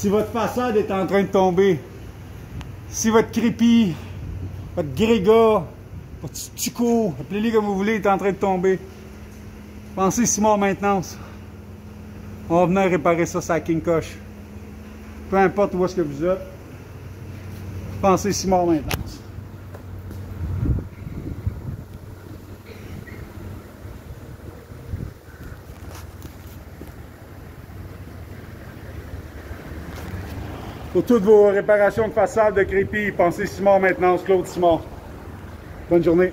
Si votre façade est en train de tomber, si votre crépi, votre gréga, votre stucco, appelez-les comme vous voulez, est en train de tomber, pensez Simon Maintenance. On va venir réparer ça, ça King Coche. Peu importe où est-ce que vous êtes, pensez Simon Maintenance. Pour toutes vos réparations de façade de crépi, pensez Simon Maintenance, Claude Simon. Bonne journée.